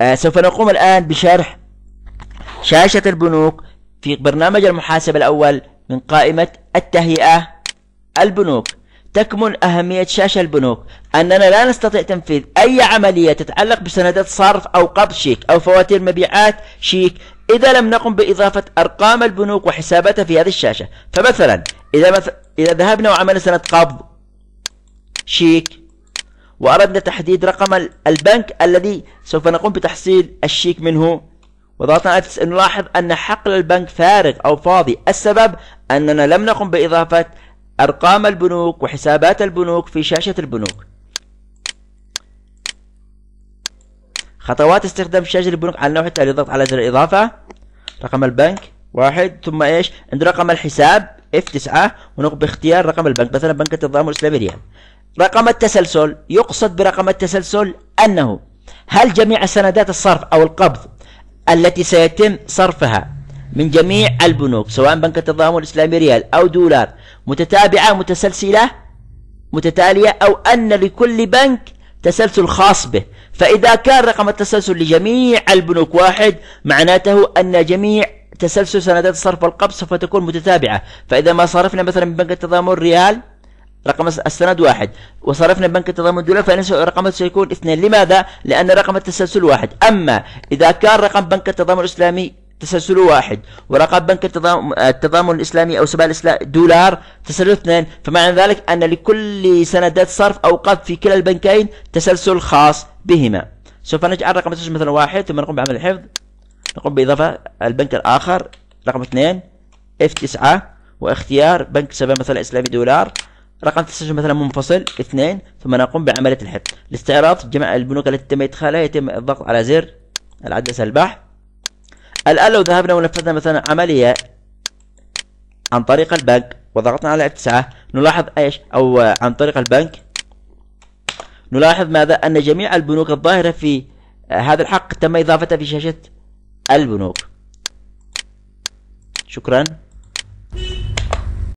آه سوف نقوم الآن بشرح شاشة البنوك في برنامج المحاسبة الأول من قائمة التهيئة البنوك. تكمن أهمية شاشة البنوك. أننا لا نستطيع تنفيذ أي عملية تتعلق بسندات صرف أو قبض شيك أو فواتير مبيعات شيك إذا لم نقم بإضافة أرقام البنوك وحساباتها في هذه الشاشة. فمثلا إذا, مث... إذا ذهبنا وعملنا سند قبض شيك وأردنا تحديد رقم البنك الذي سوف نقوم بتحصيل الشيك منه. وضغطنا على نلاحظ أن حقل البنك فارغ أو فاضي. السبب أننا لم نقم بإضافة أرقام البنوك وحسابات البنوك في شاشة البنوك. خطوات استخدام شاشة البنوك على النوع التالي ضغط على زر الإضافة. رقم البنك واحد. ثم إيش؟ عند رقم الحساب F9 ونقوم باختيار رقم البنك. مثلا بنك التضامن الإسلامي ريال رقم التسلسل يقصد برقم التسلسل أنه هل جميع سندات الصرف أو القبض التي سيتم صرفها من جميع البنوك سواء بنك التضامن الإسلامي ريال أو دولار متتابعة متسلسلة متتالية أو أن لكل بنك تسلسل خاص به. فإذا كان رقم التسلسل لجميع البنوك واحد معناته أن جميع تسلسل سندات الصرف والقبض سوف تكون متتابعة. فإذا ما صرفنا مثلا من بنك التضامن ريال رقم السند واحد. وصرفنا بنك التضامن الدولار فإن رقم سيكون اثنين. لماذا؟ لأن رقم التسلسل واحد. أما إذا كان رقم بنك التضامن الإسلامي تسلسل واحد ورقم بنك التضامن الإسلامي أو سبال الإسلام دولار تسلسل اثنين فمعنى ذلك أن لكل سندات صرف أو قبض في كلا البنكين تسلسل خاص بهما. سوف نجعل رقم التسلسل مثلا واحد ثم نقوم بعمل الحفظ. نقوم بإضافة البنك الآخر رقم اثنين F9 واختيار بنك سبا مثلا إسلامي دولار. رقم تسجيل مثلا منفصل اثنين ثم نقوم بعملية الحفظ. لاستعراض جميع البنوك التي تم إدخالها يتم الضغط على زر العدسة البحث. الآن لو ذهبنا ونفذنا مثلا عملية عن طريق البنك وضغطنا على اتساع نلاحظ إيش؟ أو عن طريق البنك نلاحظ ماذا؟ أن جميع البنوك الظاهرة في هذا الحق تم اضافتها في شاشة البنوك. شكرا.